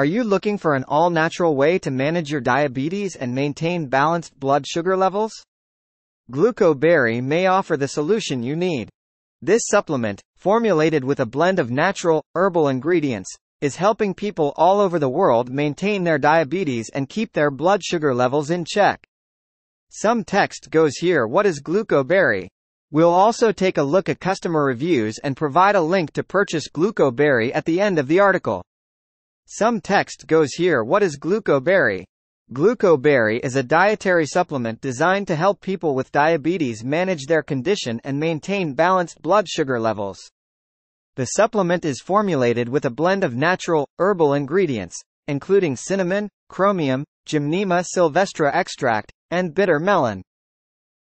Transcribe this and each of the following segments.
Are you looking for an all-natural way to manage your diabetes and maintain balanced blood sugar levels? Glucoberry may offer the solution you need. This supplement, formulated with a blend of natural, herbal ingredients, is helping people all over the world maintain their diabetes and keep their blood sugar levels in check. Some text goes here What is Glucoberry? We'll also take a look at customer reviews and provide a link to purchase Glucoberry at the end of the article. Some text goes here What is Glucoberry? Glucoberry is a dietary supplement designed to help people with diabetes manage their condition and maintain balanced blood sugar levels. The supplement is formulated with a blend of natural, herbal ingredients, including cinnamon, chromium, Gymnema sylvestre extract, and bitter melon.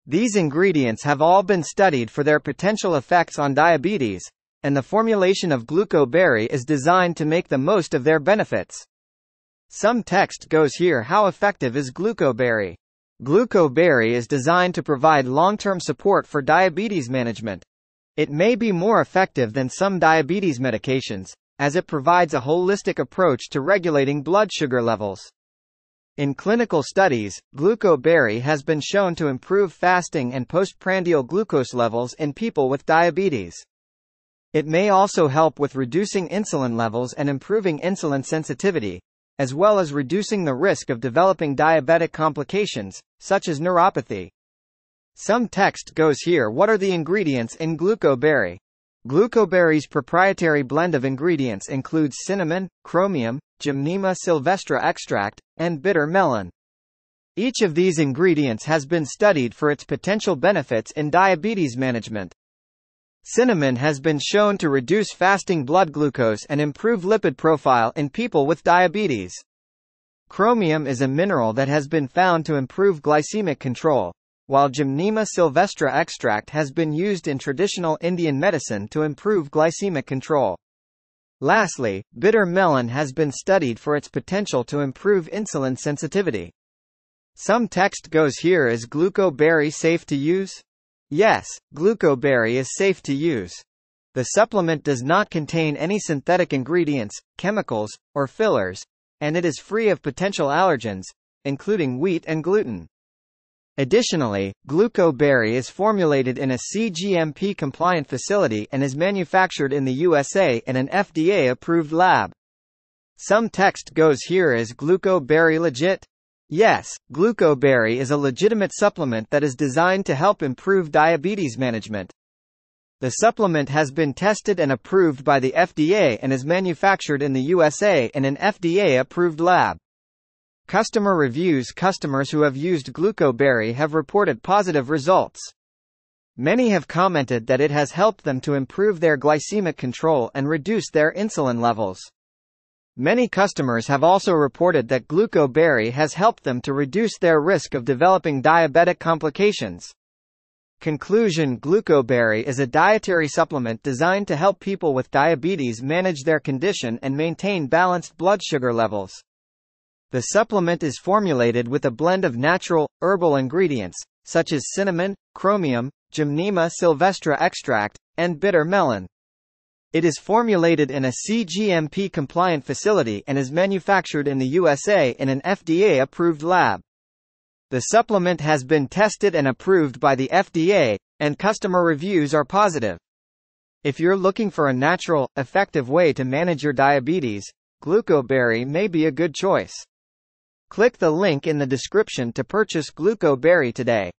These ingredients have all been studied for their potential effects on diabetes, and the formulation of glucoberry is designed to make the most of their benefits. Some text goes here How effective is glucoberry? Glucoberry is designed to provide long-term support for diabetes management. It may be more effective than some diabetes medications, as it provides a holistic approach to regulating blood sugar levels. In clinical studies, glucoberry has been shown to improve fasting and postprandial glucose levels in people with diabetes. It may also help with reducing insulin levels and improving insulin sensitivity, as well as reducing the risk of developing diabetic complications, such as neuropathy. Some text goes here What are the ingredients in glucoberry? Glucoberry's proprietary blend of ingredients includes cinnamon, chromium, Gymnema sylvestre extract, and bitter melon. Each of these ingredients has been studied for its potential benefits in diabetes management. Cinnamon has been shown to reduce fasting blood glucose and improve lipid profile in people with diabetes. Chromium is a mineral that has been found to improve glycemic control, while Gymnema sylvestre extract has been used in traditional Indian medicine to improve glycemic control. Lastly, bitter melon has been studied for its potential to improve insulin sensitivity. Some text goes here Is glucoberry safe to use? Yes, glucoberry is safe to use. The supplement does not contain any synthetic ingredients, chemicals, or fillers, and it is free of potential allergens, including wheat and gluten. Additionally, glucoberry is formulated in a CGMP-compliant facility and is manufactured in the USA in an FDA-approved lab. Some text goes here Is glucoberry legit? Yes, glucoberry is a legitimate supplement that is designed to help improve diabetes management. The supplement has been tested and approved by the FDA and is manufactured in the USA in an FDA-approved lab. Customer reviews Customers who have used glucoberry have reported positive results. Many have commented that it has helped them to improve their glycemic control and reduce their insulin levels. Many customers have also reported that glucoberry has helped them to reduce their risk of developing diabetic complications. Conclusion Glucoberry is a dietary supplement designed to help people with diabetes manage their condition and maintain balanced blood sugar levels. The supplement is formulated with a blend of natural, herbal ingredients, such as cinnamon, chromium, Gymnema sylvestre extract, and bitter melon. It is formulated in a CGMP-compliant facility and is manufactured in the USA in an FDA-approved lab. The supplement has been tested and approved by the FDA, and customer reviews are positive. If you're looking for a natural, effective way to manage your diabetes, Glucoberry may be a good choice. Click the link in the description to purchase Glucoberry today.